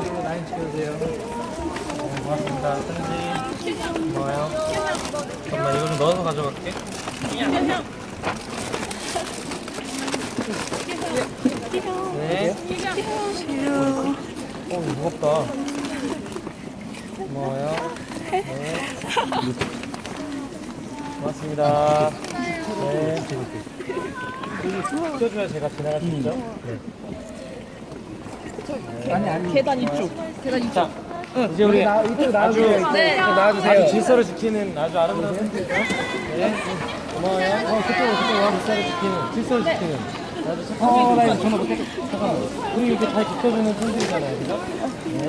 그리고 라인 찍어주세요. 네, 고맙습니다. 편지. 고마워요. 잠깐만, 이거 좀 넣어서 가져갈게. 네. 어, 무겁다. 고마워요. 네. 고맙습니다. 네. 껴줘야 제가 지나갈 수 있죠? 네. 아니 아니 계단 이쪽. 계단 이쪽. 자, 이제 우리 나 이쪽 아주, 나와주세요 네. 나와주세요 아주 질서를 지키는 아주 아름다운 선생님이죠? 네. 고마워요. 어, 그쪽으로, 그쪽으로 와. 질서를 지키는, 질서를 지키는. 아주 착한 어, 나 이거? 전화 못해 잠깐만. 우리 이렇게 잘 지켜주는 분들이잖아요. 그죠? 네.